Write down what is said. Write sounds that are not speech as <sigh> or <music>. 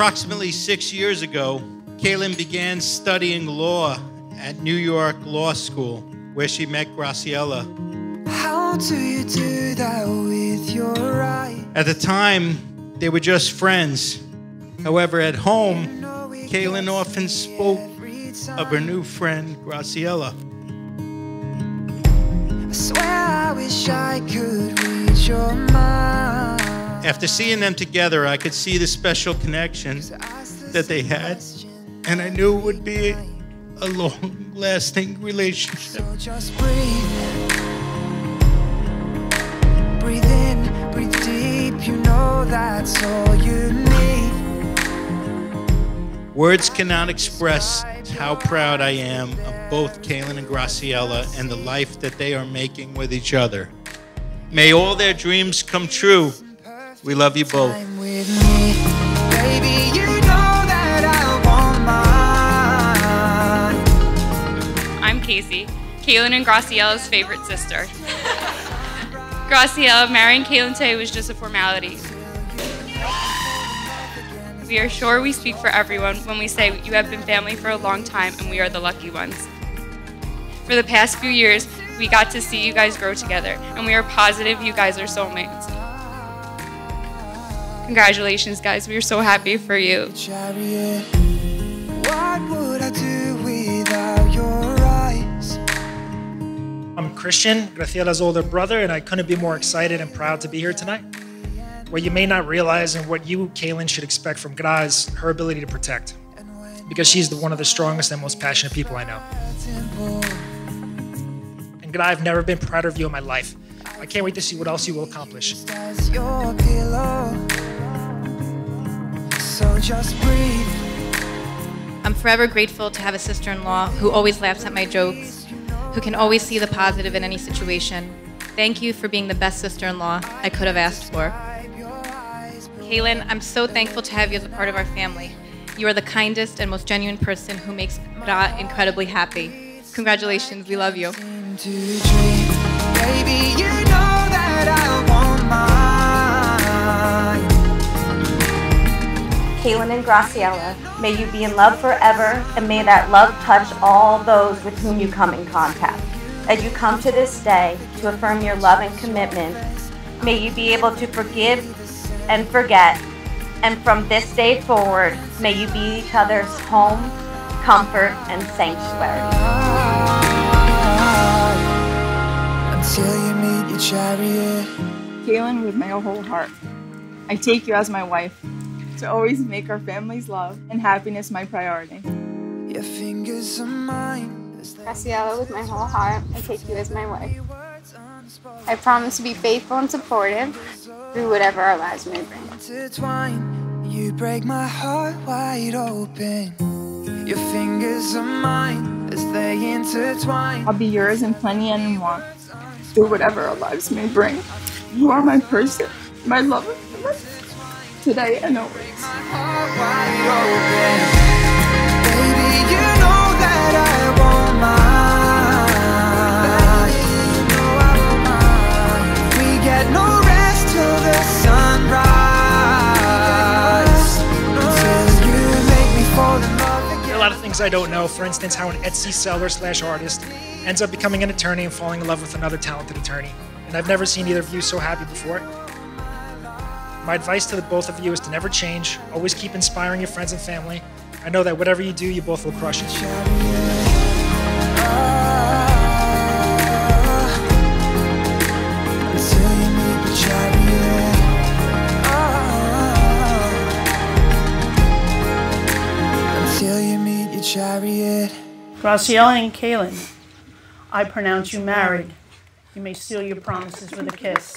Approximately six years ago, Cailin began studying law at New York Law School, where she met Graciela. How do you do that with your eyes? At the time, they were just friends. However, at home, Cailin often spoke of her new friend, Graciela. After seeing them together, I could see the special connection that they had, and I knew it would be a long lasting relationship. So just breathe. Breathe in, breathe deep. You know that's all you need. Words cannot express how proud I am of both Cailin and Graciela and the life that they are making with each other. May all their dreams come true. We love you both. Time with me, baby. You know that I want mine. I'm Casey, Cailin and Graciela's favorite sister. <laughs> Graciela marrying Cailin today was just a formality. We are sure we speak for everyone when we say you have been family for a long time and we are the lucky ones. For the past few years, we got to see you guys grow together, and we are positive you guys are soulmates. Congratulations, guys. We are so happy for you. What would I do without your eyes? I'm Christian, Graciela's older brother, and I couldn't be more excited and proud to be here tonight. What you may not realize and what you, Cailin, should expect from Gra is her ability to protect. Because she's the, one of the strongest and most passionate people I know. And Gra, I've never been prouder of you in my life. I can't wait to see what else you will accomplish. I'm forever grateful to have a sister in law who always laughs at my jokes, who can always see the positive in any situation. Thank you for being the best sister in law I could have asked for. Cailin, I'm so thankful to have you as a part of our family. You are the kindest and most genuine person who makes Ra incredibly happy. Congratulations, we love you. Seem. Baby, you know that I want mine. Cailin and Graciela, may you be in love forever, and may that love touch all those with whom you come in contact. As you come to this day to affirm your love and commitment, may you be able to forgive and forget, and from this day forward, may you be each other's home, comfort, and sanctuary. Until you meet your chariot. Cailin with my whole heart. I take you as my wife to always make our family's love and happiness my priority. Your fingers are mine. as Graciela, with my whole heart, I take you as my wife. I promise to be faithful and supportive through whatever our lives may bring. intertwine. You break my heart wide open. Your fingers are mine as they intertwine. I'll be yours in plenty and more. want through whatever our lives may bring. You are my person, my lover, today and always. I don't know. For instance, how an Etsy seller slash artist ends up becoming an attorney and falling in love with another talented attorney. And I've never seen either of you so happy before. My advice to the both of you is to never change. Always keep inspiring your friends and family. I know that whatever you do, you both will crush it. Chariot. Graciela and Cailin, I pronounce you married. You may seal your promises with a kiss.